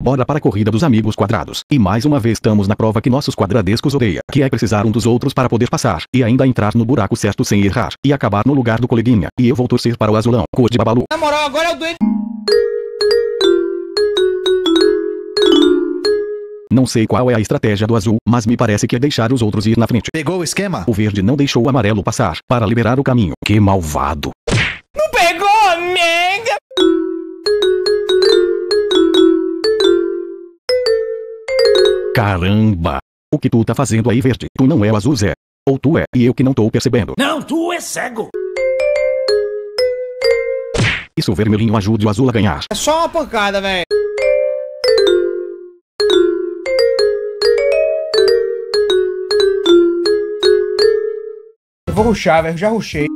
Bora para a corrida dos amigos quadrados. E mais uma vez estamos na prova que nossos quadradescos odeia, que é precisar um dos outros para poder passar, e ainda entrar no buraco certo sem errar, e acabar no lugar do coleguinha. E eu vou torcer para o azulão, cor de babalu. Na moral, agora é o doente. Não sei qual é a estratégia do azul, mas me parece que é deixar os outros ir na frente. Pegou o esquema? O verde não deixou o amarelo passar, para liberar o caminho. Que malvado. Não pegou, nega! Caramba! O que tu tá fazendo aí, verde? Tu não é o azul, Zé. Ou tu é, e eu que não tô percebendo. Não, tu é cego! Isso vermelhinho ajude o azul a ganhar. É só uma pancada, velho. Eu vou ruxar, velho. Já ruxei.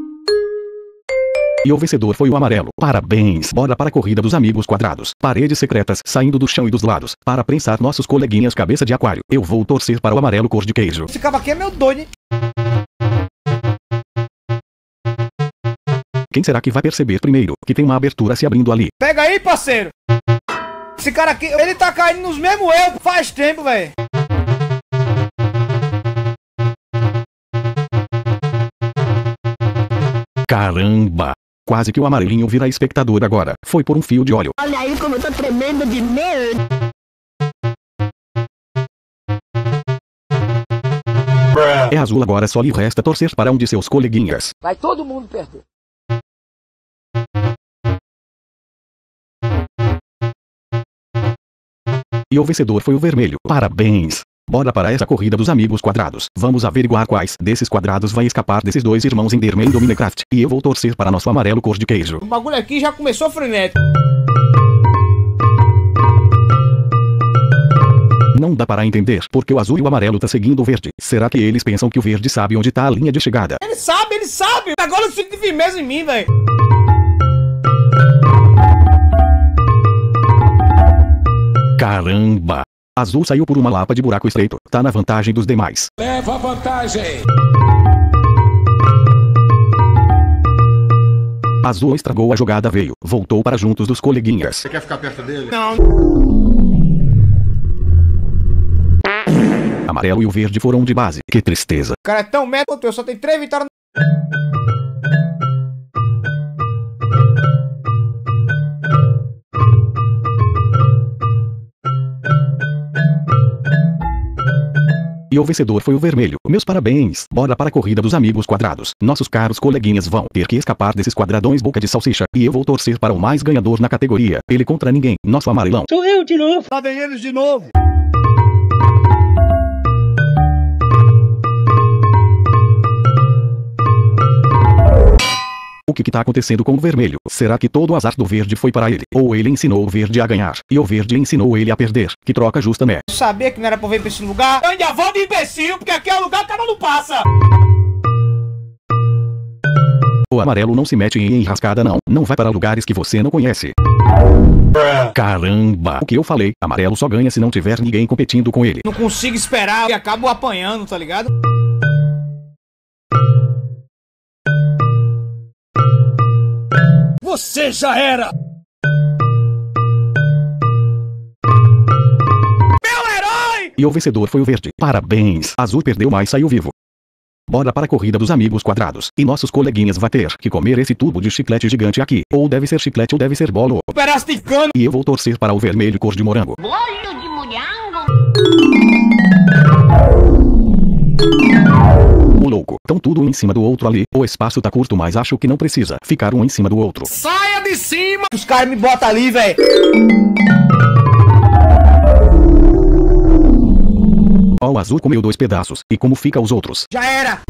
E o vencedor foi o amarelo. Parabéns! Bora para a corrida dos amigos quadrados. Paredes secretas saindo do chão e dos lados. Para prensar nossos coleguinhas cabeça de aquário. Eu vou torcer para o amarelo cor de queijo. Esse cabo aqui é meu doido, hein? Quem será que vai perceber primeiro que tem uma abertura se abrindo ali? Pega aí, parceiro! Esse cara aqui, ele tá caindo nos mesmos erros faz tempo, velho. Caramba! Quase que o amarelinho vira espectador agora. Foi por um fio de óleo. Olha aí como eu tô tremendo de medo. É azul agora só lhe resta torcer para um de seus coleguinhas. Vai todo mundo perder. E o vencedor foi o vermelho. Parabéns! Bora para essa corrida dos amigos quadrados. Vamos averiguar quais desses quadrados vai escapar desses dois irmãos Enderman do Minecraft. E eu vou torcer para nosso amarelo cor de queijo. O bagulho aqui já começou frenético. Não dá para entender, porque o azul e o amarelo tá seguindo o verde. Será que eles pensam que o verde sabe onde tá a linha de chegada? Ele sabe, ele sabe! Agora eu sinto firmeza em mim, velho. Caramba! Azul saiu por uma lapa de buraco estreito. Tá na vantagem dos demais. Leva vantagem. Azul estragou a jogada veio. Voltou para juntos dos coleguinhas. Você quer ficar perto dele? Não. Amarelo e o verde foram de base. Que tristeza. O cara é tão método quanto eu, só tem três vitórias. E o vencedor foi o vermelho. Meus parabéns. Bora para a corrida dos amigos quadrados. Nossos caros coleguinhas vão ter que escapar desses quadradões boca de salsicha. E eu vou torcer para o mais ganhador na categoria. Ele contra ninguém. Nosso amarelão. Sou eu de novo. Lá vem eles de novo. O que que tá acontecendo com o vermelho? Será que todo o azar do verde foi para ele? Ou ele ensinou o verde a ganhar? E o verde ensinou ele a perder? Que troca justa, né? Eu sabia que não era pra vir pra esse lugar. Eu ainda vou de imbecil, porque aqui é o lugar que o cara não passa. O amarelo não se mete em enrascada não. Não vai para lugares que você não conhece. Caramba! O que eu falei? Amarelo só ganha se não tiver ninguém competindo com ele. Não consigo esperar e acabo apanhando, tá ligado? Você já era! Meu herói! E o vencedor foi o verde. Parabéns! Azul perdeu, mas saiu vivo. Bora para a corrida dos amigos quadrados. E nossos coleguinhas vai ter que comer esse tubo de chiclete gigante aqui. Ou deve ser chiclete ou deve ser bolo. Um pedaço de cano! E eu vou torcer para o vermelho cor de morango. Bolo de mulhango. O louco. Tão tudo um em cima do outro ali. O espaço tá curto, mas acho que não precisa ficar um em cima do outro. Saia de cima! Os caras me botam ali, velho. Ó, o azul comeu dois pedaços. E como fica os outros? Já era!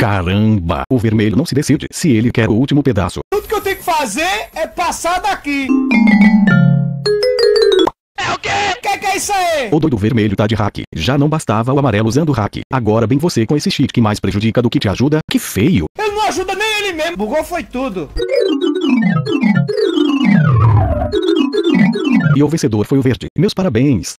Caramba! O vermelho não se decide se ele quer o último pedaço. Tudo que eu tenho que fazer é passar daqui. O doido vermelho tá de hack. Já não bastava o amarelo usando hack. Agora bem você com esse cheat que mais prejudica do que te ajuda. Que feio! Ele não ajuda nem ele mesmo. Bugou foi tudo. E o vencedor foi o verde. Meus parabéns!